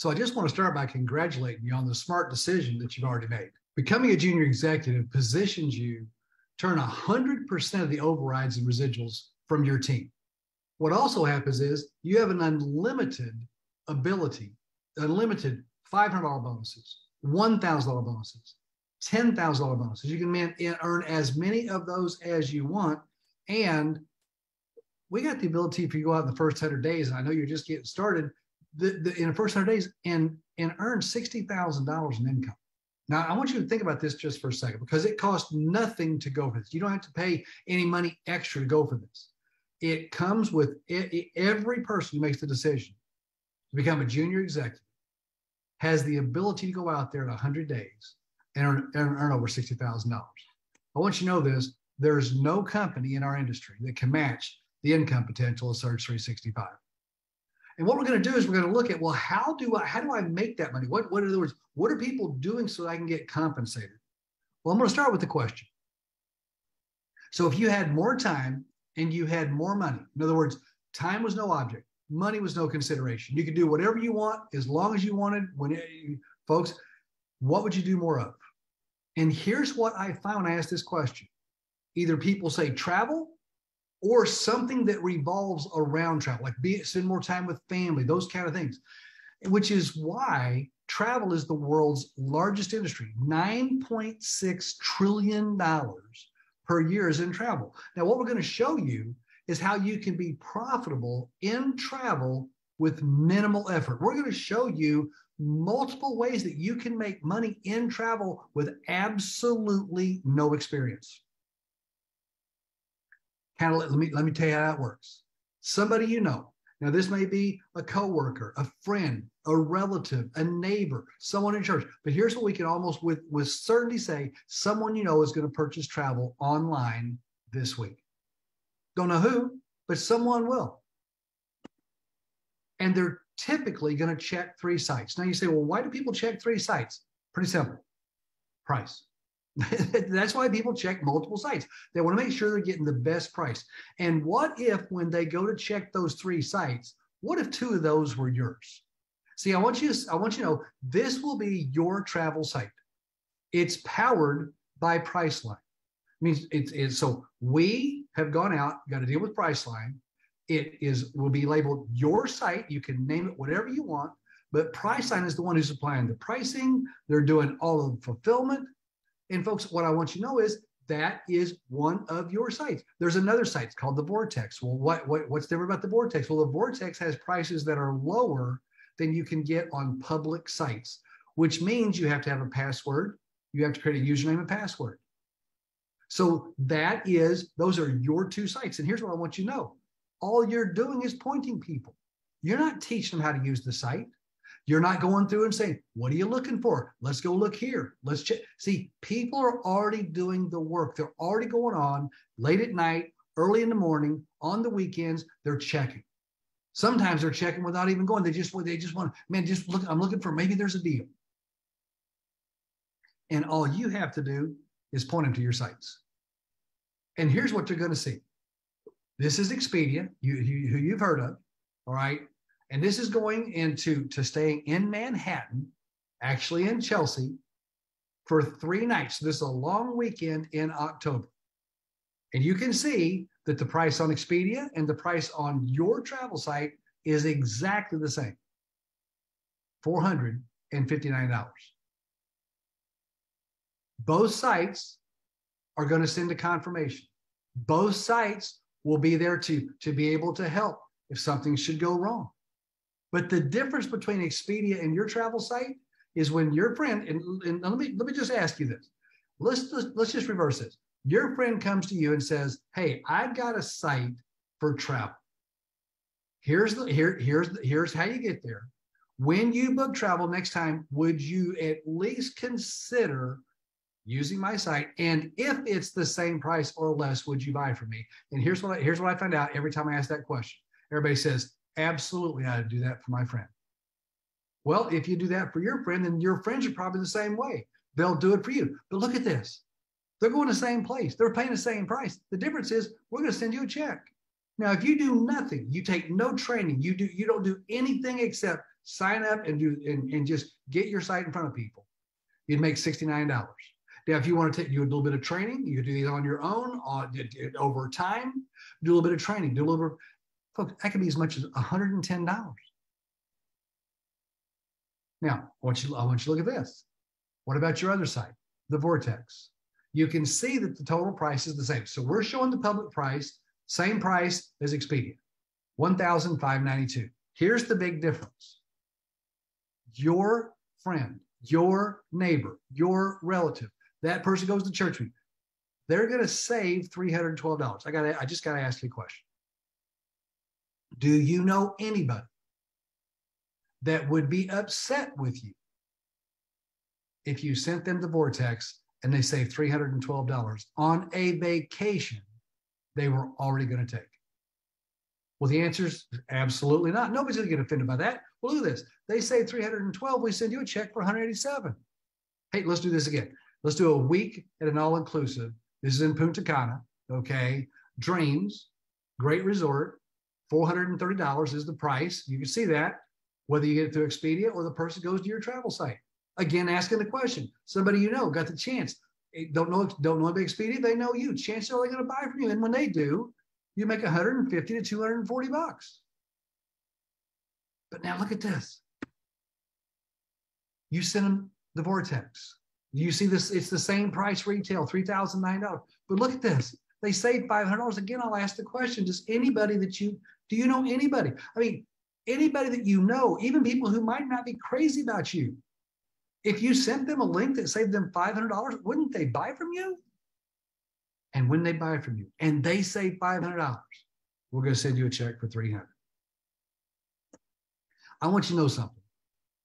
So I just want to start by congratulating you on the smart decision that you've already made. Becoming a junior executive positions you to earn 100% of the overrides and residuals from your team. What also happens is you have an unlimited ability, unlimited $500 bonuses, $1,000 bonuses, $10,000 bonuses. You can man, earn as many of those as you want. And we got the ability for you go out in the first 100 days, and I know you're just getting started, the, the, in the first 100 days and, and earn $60,000 in income. Now, I want you to think about this just for a second because it costs nothing to go for this. You don't have to pay any money extra to go for this. It comes with it, every person who makes the decision to become a junior executive has the ability to go out there in 100 days and earn, earn, earn over $60,000. I want you to know this there's no company in our industry that can match the income potential of Surge 365. And what we're going to do is we're going to look at well, how do I how do I make that money? What what in other words, what are people doing so I can get compensated? Well, I'm going to start with the question. So if you had more time and you had more money, in other words, time was no object, money was no consideration. You could do whatever you want as long as you wanted. When folks, what would you do more of? And here's what I found I asked this question: either people say travel or something that revolves around travel, like be it spend more time with family, those kind of things. Which is why travel is the world's largest industry. $9.6 trillion per year is in travel. Now, what we're going to show you is how you can be profitable in travel with minimal effort. We're going to show you multiple ways that you can make money in travel with absolutely no experience kind of let, let me let me tell you how that works. Somebody you know. Now, this may be a coworker, a friend, a relative, a neighbor, someone in church. But here's what we can almost with, with certainty say someone you know is going to purchase travel online this week. Don't know who, but someone will. And they're typically going to check three sites. Now you say, well, why do people check three sites? Pretty simple price. That's why people check multiple sites. They want to make sure they're getting the best price. And what if, when they go to check those three sites, what if two of those were yours? See, I want you to, I want you to know this will be your travel site. It's powered by Priceline. I mean, it's, it's so we have gone out, got to deal with Priceline. It is will be labeled your site. You can name it whatever you want, but Priceline is the one who's supplying the pricing. They're doing all of the fulfillment. And folks, what I want you to know is that is one of your sites. There's another site it's called the Vortex. Well, what, what what's different about the Vortex? Well, the Vortex has prices that are lower than you can get on public sites, which means you have to have a password. You have to create a username and password. So that is, those are your two sites. And here's what I want you to know. All you're doing is pointing people. You're not teaching them how to use the site. You're not going through and saying, What are you looking for? Let's go look here. Let's check. See, people are already doing the work. They're already going on late at night, early in the morning, on the weekends. They're checking. Sometimes they're checking without even going. They just they just want, man, just look. I'm looking for maybe there's a deal. And all you have to do is point them to your sites. And here's what you're going to see. This is Expedia, you, you, who you've heard of. All right. And this is going into to staying in Manhattan, actually in Chelsea, for three nights. This is a long weekend in October. And you can see that the price on Expedia and the price on your travel site is exactly the same $459. Both sites are going to send a confirmation. Both sites will be there to, to be able to help if something should go wrong. But the difference between Expedia and your travel site is when your friend, and, and let me let me just ask you this. Let's, let's let's just reverse this. Your friend comes to you and says, "Hey, I've got a site for travel. Here's the here here's the, here's how you get there. When you book travel next time, would you at least consider using my site? And if it's the same price or less, would you buy from me? And here's what I, here's what I find out every time I ask that question. Everybody says, Absolutely, I'd do that for my friend. Well, if you do that for your friend, then your friends are probably the same way. They'll do it for you. But look at this. They're going to the same place. They're paying the same price. The difference is we're going to send you a check. Now, if you do nothing, you take no training, you do you don't do anything except sign up and do and, and just get your site in front of people, you'd make $69. Now, if you want to take do a little bit of training, you could do these on your own on over time, do a little bit of training, do a little that could be as much as $110. Now, I want you, I want you to look at this. What about your other site, the Vortex? You can see that the total price is the same. So we're showing the public price, same price as Expedia, 1,592. Here's the big difference. Your friend, your neighbor, your relative, that person goes to church with you, they're going to save $312. I got I just got to ask you a question. Do you know anybody that would be upset with you if you sent them the vortex and they save $312 on a vacation they were already going to take? Well, the answer is absolutely not. Nobody's going to get offended by that. Well, look at this. They say 312. We send you a check for 187. Hey, let's do this again. Let's do a week at an all inclusive. This is in Punta Cana. Okay. Dreams, great resort. $430 is the price. You can see that whether you get it through Expedia or the person goes to your travel site. Again, asking the question. Somebody you know got the chance. Don't know, don't know about Expedia, they know you. Chances are they're going to buy from you. And when they do, you make 150 to 240 bucks. But now look at this. You send them the vortex. You see this, it's the same price retail, $3,009. But look at this. They save $500. Again, I'll ask the question Does anybody that you, do you know anybody? I mean, anybody that you know, even people who might not be crazy about you, if you sent them a link that saved them $500, wouldn't they buy from you? And when they buy from you and they save $500, we're going to send you a check for 300. I want you to know something.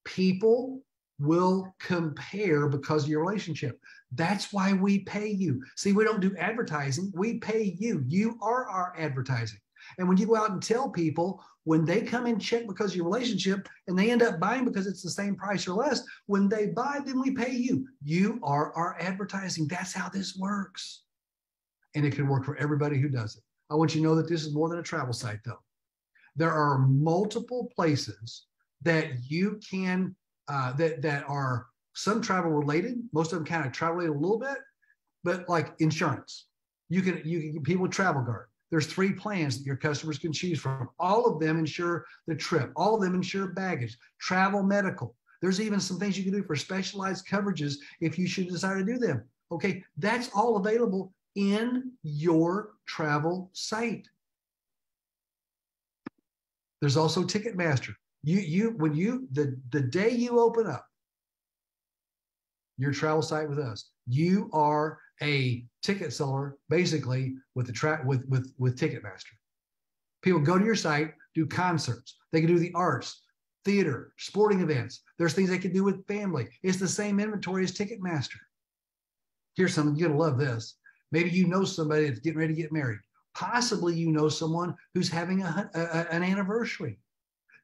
People will compare because of your relationship. That's why we pay you. See, we don't do advertising, we pay you. You are our advertising. And when you go out and tell people, when they come and check because of your relationship and they end up buying because it's the same price or less, when they buy, then we pay you. You are our advertising. That's how this works. And it can work for everybody who does it. I want you to know that this is more than a travel site, though. There are multiple places that you can uh, that that are some travel related. Most of them kind of travel related a little bit, but like insurance, you can you can people travel guard. There's three plans that your customers can choose from. All of them insure the trip. All of them insure baggage, travel, medical. There's even some things you can do for specialized coverages if you should decide to do them. Okay, that's all available in your travel site. There's also Ticketmaster. You you when you the the day you open up your travel site with us, you are a ticket seller basically with the track with with with Ticketmaster. People go to your site, do concerts. They can do the arts, theater, sporting events. There's things they can do with family. It's the same inventory as Ticketmaster. Here's something you're gonna love this. Maybe you know somebody that's getting ready to get married. Possibly you know someone who's having a, a an anniversary.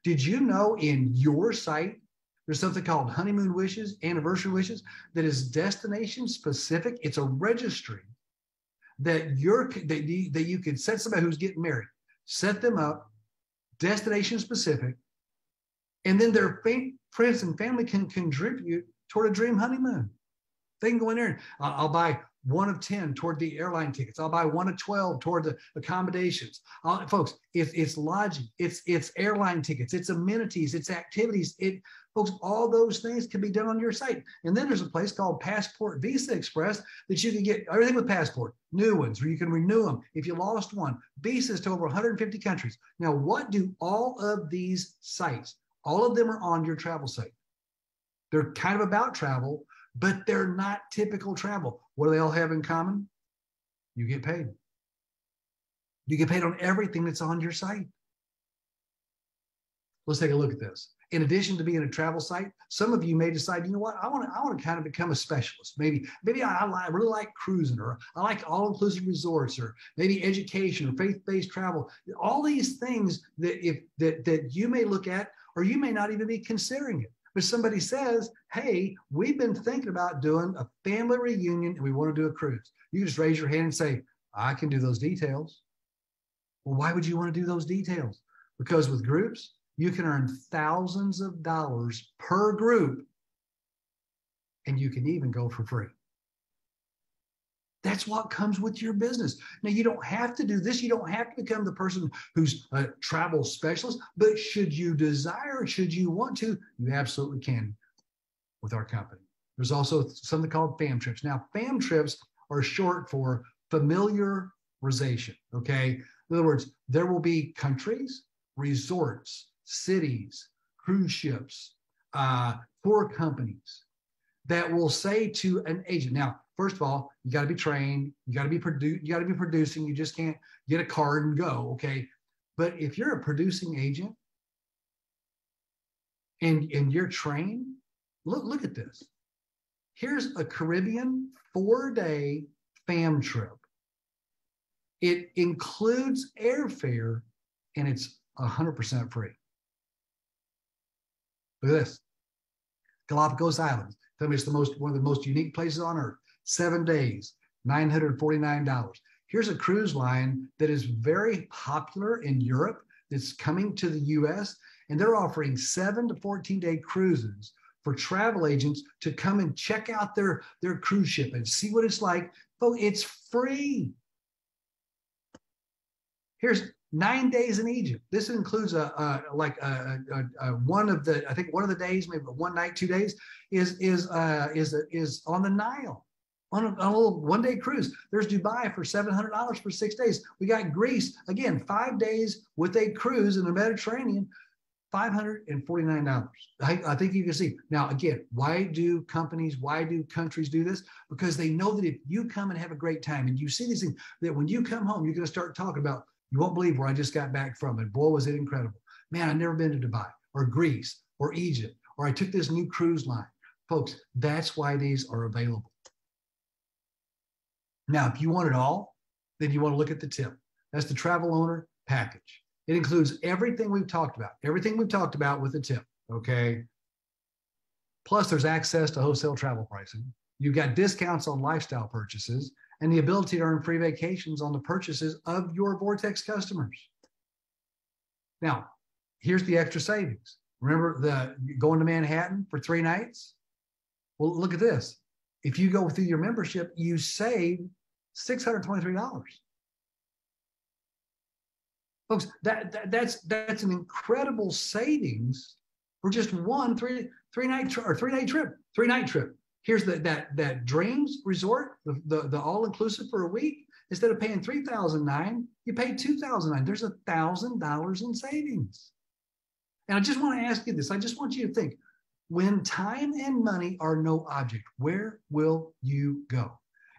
Did you know in your site there's something called honeymoon wishes, anniversary wishes that is destination specific. It's a registry that you're that you, that you can set somebody who's getting married, set them up, destination specific, and then their friends and family can contribute toward a dream honeymoon. They can go in there and I'll buy one of 10 toward the airline tickets. I'll buy one of 12 toward the accommodations. I'll, folks, it's, it's lodging, it's, it's airline tickets, it's amenities, it's activities. It, folks, all those things can be done on your site. And then there's a place called Passport Visa Express that you can get everything with Passport, new ones, where you can renew them if you lost one, visas to over 150 countries. Now, what do all of these sites, all of them are on your travel site. They're kind of about travel, but they're not typical travel. What do they all have in common? You get paid. You get paid on everything that's on your site. Let's take a look at this. In addition to being a travel site, some of you may decide, you know what, I want to, I want to kind of become a specialist. Maybe, maybe I, I really like cruising, or I like all-inclusive resorts, or maybe education or faith-based travel. All these things that if that that you may look at, or you may not even be considering it. But somebody says, hey, we've been thinking about doing a family reunion and we want to do a cruise. You just raise your hand and say, I can do those details. Well, why would you want to do those details? Because with groups, you can earn thousands of dollars per group, and you can even go for free. That's what comes with your business. Now, you don't have to do this. You don't have to become the person who's a travel specialist, but should you desire, should you want to, you absolutely can with our company. There's also something called FAM trips. Now, FAM trips are short for familiarization. Okay. In other words, there will be countries, resorts, cities, cruise ships, uh, tour companies that will say to an agent, now, first of all, you got to be trained, you got to be produ- you got to be producing. You just can't get a card and go. Okay. But if you're a producing agent and, and you're trained, look, look at this. Here's a Caribbean four day fam trip. It includes airfare and it's 100% free. Look at this Galapagos Islands. Tell me it's the most one of the most unique places on earth. Seven days, $949. Here's a cruise line that is very popular in Europe that's coming to the US, and they're offering seven to 14 day cruises for travel agents to come and check out their, their cruise ship and see what it's like. But it's free. Here's nine days in Egypt. This includes a, a like a, a, a, one of the I think one of the days, maybe one night, two days, is is uh, is is on the Nile. On a, on a little one day cruise. There's Dubai for $700 for six days. We got Greece, again, five days with a cruise in the Mediterranean $549. I, I, think you can see. Now, again, why do companies, why do countries do this? Because they know that if you come and have a great time and you see these things, that when you come home, you're going to start talking about, you won't believe where I just got back from. And boy, was it incredible. Man, I've never been to Dubai or Greece or Egypt, or I took this new cruise line. Folks, that's why these are available. Now, if you want it all, then you want to look at the tip. That's the travel owner package. It includes everything we've talked about, everything we've talked about with the tip. Okay. Plus, there's access to wholesale travel pricing. You've got discounts on lifestyle purchases and the ability to earn free vacations on the purchases of your Vortex customers. Now, here's the extra savings. Remember the going to Manhattan for three nights? Well, look at this. If you go through your membership, you save $623. Folks, that, that that's that's an incredible savings for just one three three night tri- or three night trip, three night trip. Here's the, that that Dreams Resort, the, the, the all inclusive for a week. Instead of paying three thousand nine, you pay two thousand nine. There's a thousand dollars in savings. And I just want to ask you this. I just want you to think: when time and money are no object, where will you go?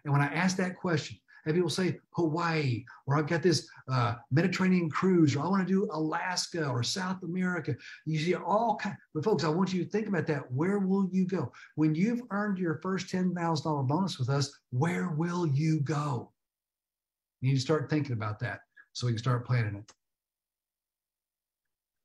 And when I ask that question, and people say Hawaii, or I've got this uh, Mediterranean cruise, or I want to do Alaska or South America. You see all kinds. But folks, I want you to think about that. Where will you go when you've earned your first ten thousand dollar bonus with us? Where will you go? You need to start thinking about that so we can start planning it.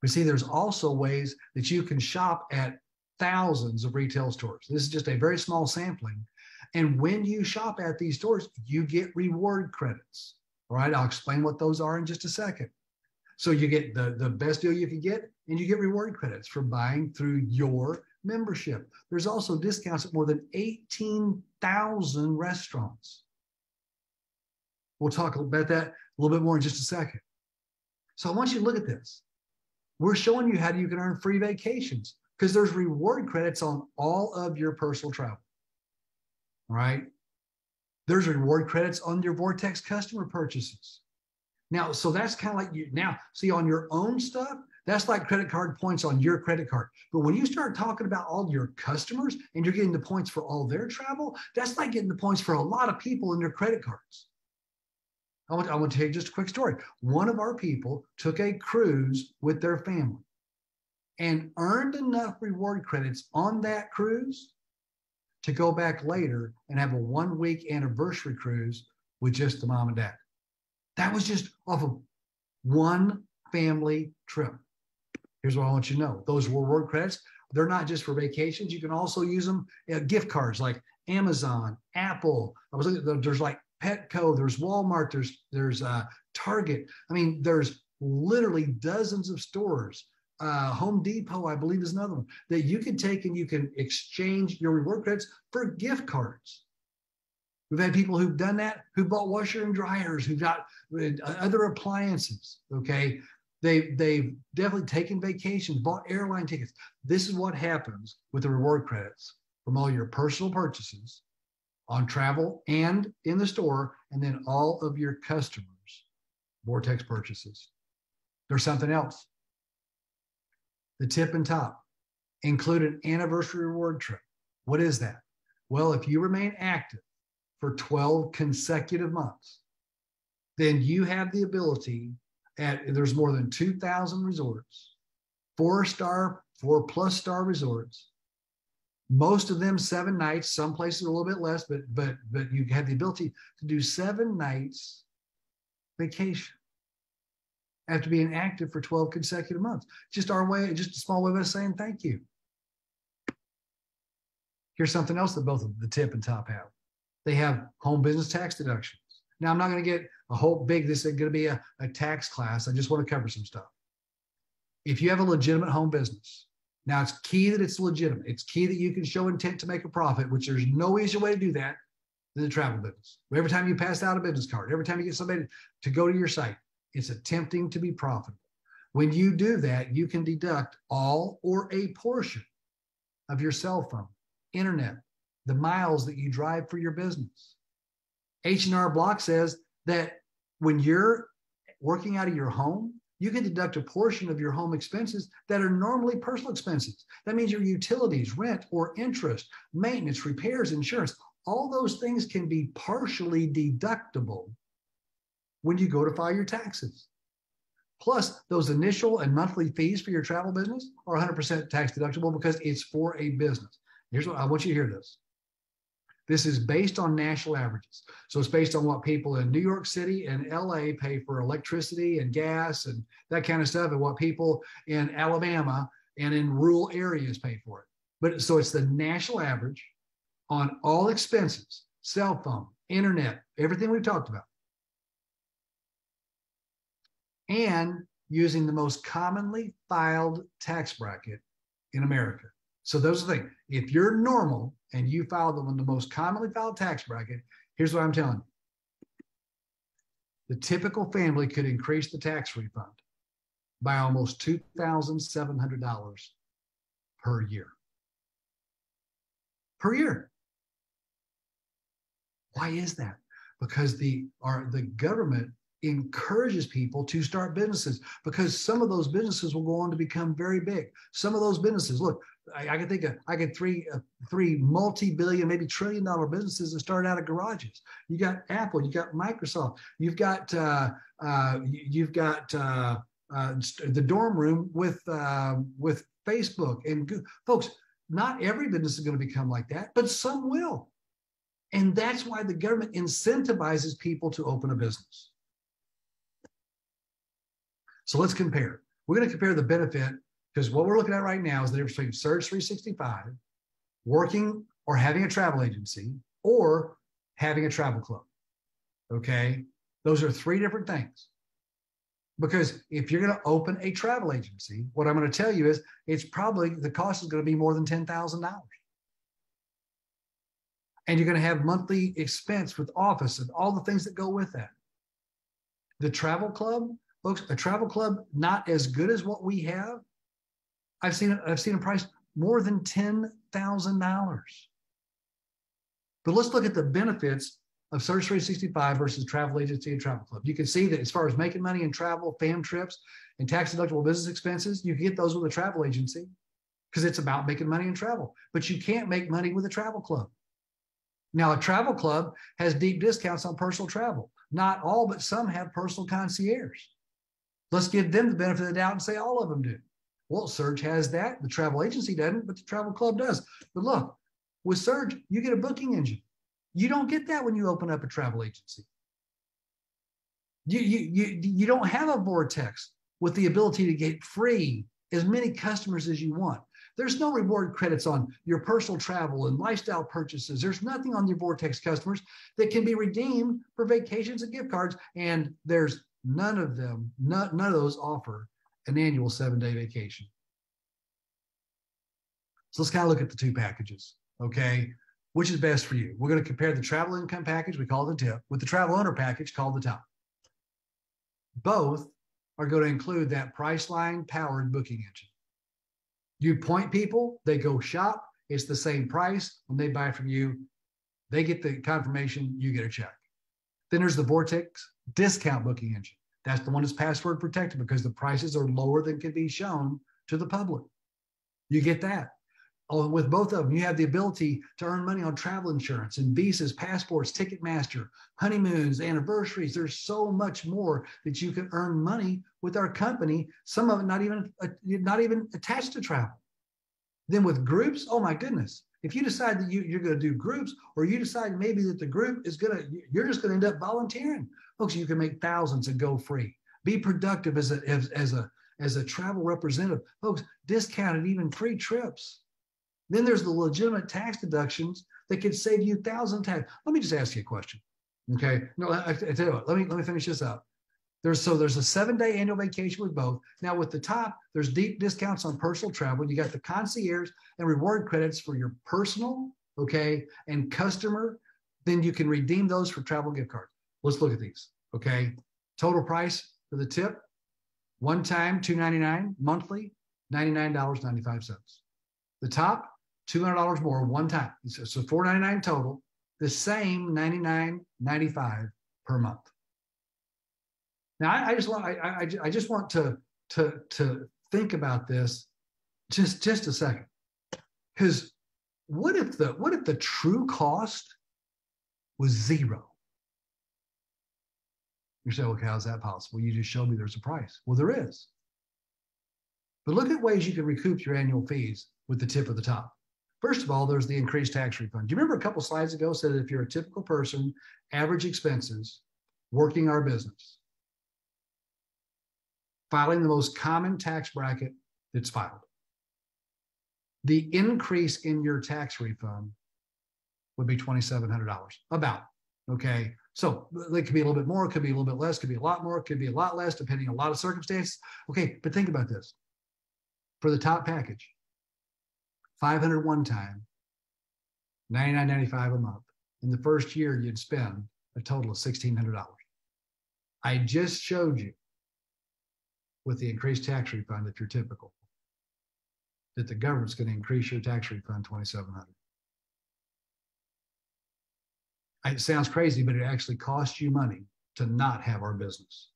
But see, there's also ways that you can shop at thousands of retail stores. This is just a very small sampling and when you shop at these stores, you get reward credits. All right, I'll explain what those are in just a second. So you get the, the best deal you can get, and you get reward credits for buying through your membership. There's also discounts at more than 18,000 restaurants. We'll talk about that a little bit more in just a second. So I want you to look at this. We're showing you how you can earn free vacations because there's reward credits on all of your personal travel right? There's reward credits on your Vortex customer purchases. Now, so that's kind of like you now see on your own stuff, that's like credit card points on your credit card. But when you start talking about all your customers and you're getting the points for all their travel, that's like getting the points for a lot of people in your credit cards. I want, I want to tell you just a quick story. One of our people took a cruise with their family and earned enough reward credits on that cruise to go back later and have a one week anniversary cruise with just the mom and dad. That was just off of one family trip. Here's what I want you to know those were reward credits, they're not just for vacations. You can also use them at gift cards like Amazon, Apple. I was looking, there's like Petco, there's Walmart, there's there's uh, Target. I mean, there's literally dozens of stores uh, Home Depot, I believe, is another one that you can take and you can exchange your reward credits for gift cards. We've had people who've done that, who bought washer and dryers, who got uh, other appliances. Okay. They, they've definitely taken vacations, bought airline tickets. This is what happens with the reward credits from all your personal purchases on travel and in the store, and then all of your customers' Vortex purchases. There's something else. The tip and top include an anniversary reward trip. What is that? Well, if you remain active for 12 consecutive months, then you have the ability at there's more than 2,000 resorts, four star, four plus star resorts. Most of them seven nights, some places a little bit less, but but but you have the ability to do seven nights vacation after being active for 12 consecutive months. Just our way, just a small way of us saying thank you. Here's something else that both the tip and top have. They have home business tax deductions. Now, I'm not going to get a whole big, this is going to be a, a tax class. I just want to cover some stuff. If you have a legitimate home business, now it's key that it's legitimate. It's key that you can show intent to make a profit, which there's no easier way to do that than the travel business. Every time you pass out a business card, every time you get somebody to go to your site, it's attempting to be profitable. When you do that, you can deduct all or a portion of your cell phone, internet, the miles that you drive for your business. H&R Block says that when you're working out of your home, you can deduct a portion of your home expenses that are normally personal expenses. That means your utilities, rent or interest, maintenance, repairs, insurance, all those things can be partially deductible when you go to file your taxes. Plus, those initial and monthly fees for your travel business are 100% tax deductible because it's for a business. Here's what I want you to hear this. This is based on national averages. So it's based on what people in New York City and LA pay for electricity and gas and that kind of stuff, and what people in Alabama and in rural areas pay for it. But so it's the national average on all expenses, cell phone, internet, everything we've talked about. And using the most commonly filed tax bracket in America. So those are the things. If you're normal and you file them on the most commonly filed tax bracket, here's what I'm telling you. The typical family could increase the tax refund by almost $2,700 per year. Per year. Why is that? Because the our the government encourages people to start businesses because some of those businesses will go on to become very big. Some of those businesses, look, I, I can think of I get three uh, three multi-billion, maybe trillion dollar businesses that start out of garages. You got Apple, you got Microsoft, you've got uh, uh, you've got uh, uh the dorm room with uh, with Facebook and Google. folks. Not every business is going to become like that, but some will. And that's why the government incentivizes people to open a business. So let's compare. We're going to compare the benefit because what we're looking at right now is the difference between Surge 365, working or having a travel agency, or having a travel club. Okay. Those are three different things. Because if you're going to open a travel agency, what I'm going to tell you is it's probably the cost is going to be more than $10,000. And you're going to have monthly expense with office and all the things that go with that. The travel club, folks, a travel club not as good as what we have I've seen I've seen a price more than ten thousand dollars. But let's look at the benefits of Surge 365 versus travel agency and travel club. You can see that as far as making money in travel, fam trips, and tax deductible business expenses, you can get those with a travel agency because it's about making money in travel. But you can't make money with a travel club. Now, a travel club has deep discounts on personal travel. Not all, but some have personal concierge. Let's give them the benefit of the doubt and say all of them do. Well, Surge has that. The travel agency doesn't, but the travel club does. But look, with Surge, you get a booking engine. You don't get that when you open up a travel agency. You, you, you, you don't have a vortex with the ability to get free as many customers as you want. There's no reward credits on your personal travel and lifestyle purchases. There's nothing on your Vortex customers that can be redeemed for vacations and gift cards. And there's none of them, none, none of those offer an annual seven day vacation. So let's kind of look at the two packages. Okay. Which is best for you? We're going to compare the travel income package, we call it the tip, with the travel owner package called the top. Both are going to include that Priceline powered booking engine. You point people, they go shop, it's the same price. When they buy from you, they get the confirmation, you get a check. Then there's the Vortex discount booking engine. That's the one that's password protected because the prices are lower than can be shown to the public. You get that. Oh, with both of them, you have the ability to earn money on travel insurance and visas, passports, Ticketmaster, honeymoons, anniversaries. There's so much more that you can earn money with our company. Some of it not even uh, not even attached to travel. Then with groups, oh my goodness, if you decide that you, you're going to do groups, or you decide maybe that the group is going to, you're just going to end up volunteering. Folks, you can make thousands and go free. Be productive as a as, as a as a travel representative. Folks, discounted even free trips. Then there's the legitimate tax deductions that could save you thousands of times. Let me just ask you a question. Okay. No, I, I tell you what, let me let me finish this up. There's so there's a seven day annual vacation with both. Now with the top, there's deep discounts on personal travel. You got the concierge and reward credits for your personal, okay, and customer. Then you can redeem those for travel gift cards. Let's look at these. Okay. Total price for the tip, one time, 299 monthly, $99.95. The top, $200 more one time. So, so 499 total, the same $99.95 per month. Now, I, I just want I, I, I just want to to to think about this just just a second, because what if the what if the true cost was zero? You say, okay, how's that possible? You just showed me there's a price. Well, there is. But look at ways you can recoup your annual fees with the tip of the top. First of all, there's the increased tax refund. Do you remember a couple slides ago said that if you're a typical person, average expenses, working our business, filing the most common tax bracket that's filed, the increase in your tax refund would be $2,700, about. Okay. So it could be a little bit more, it could be a little bit less, could be a lot more, could be a lot less, depending on a lot of circumstances. Okay. But think about this for the top package, 500 one time, 99.95 a month. In the first year, you'd spend a total of $1,600. I just showed you with the increased tax refund if you're typical that the government's going to increase your tax refund 2700 it sounds crazy but it actually costs you money to not have our business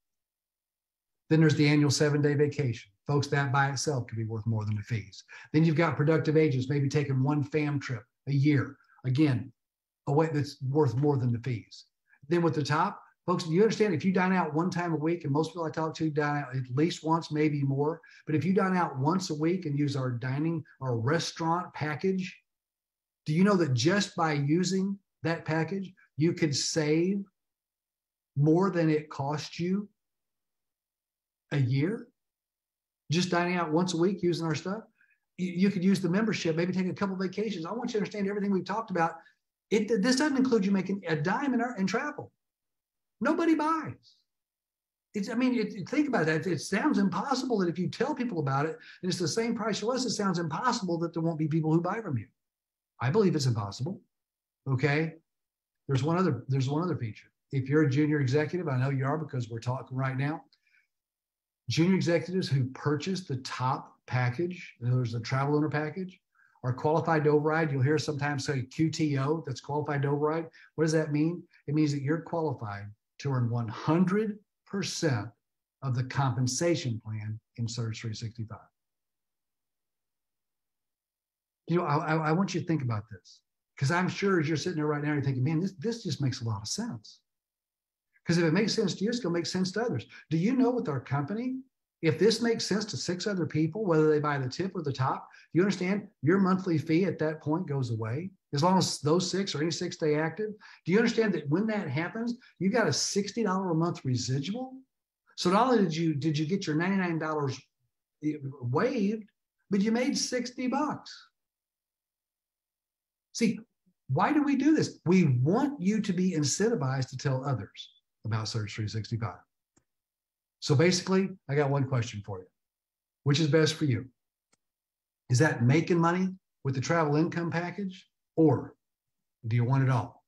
then there's the annual seven day vacation Folks, that by itself could be worth more than the fees. Then you've got productive agents, maybe taking one fam trip a year. Again, a way that's worth more than the fees. Then with the top, folks, do you understand if you dine out one time a week, and most people I talk to dine out at least once, maybe more. But if you dine out once a week and use our dining, our restaurant package, do you know that just by using that package, you could save more than it cost you a year? just dining out once a week using our stuff. You, you could use the membership, maybe take a couple vacations. I want you to understand everything we've talked about. It this doesn't include you making a dime in, our, in travel. Nobody buys. It's, I mean, it, think about that. It sounds impossible that if you tell people about it and it's the same price or less, it sounds impossible that there won't be people who buy from you. I believe it's impossible. Okay. There's one other, there's one other feature. If you're a junior executive, I know you are because we're talking right now junior executives who purchase the top package, there's a travel owner package, are qualified to override. You'll hear sometimes say QTO, that's qualified to override. What does that mean? It means that you're qualified to earn 100% of the compensation plan in Surge 365. You know, I, I want you to think about this because I'm sure as you're sitting there right now, you're thinking, man, this, this just makes a lot of sense. Because if it makes sense to you, it's going to make sense to others. Do you know with our company, if this makes sense to six other people, whether they buy the tip or the top, you understand your monthly fee at that point goes away as long as those six or any six stay active. Do you understand that when that happens, you got a $60 a month residual? So not only did you did you get your $99 waived, but you made 60 bucks. See, why do we do this? We want you to be incentivized to tell others about Surge 365. So basically, I got one question for you. Which is best for you? Is that making money with the travel income package, or do you want it all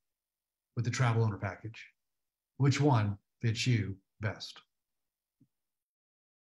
with the travel owner package? Which one fits you best?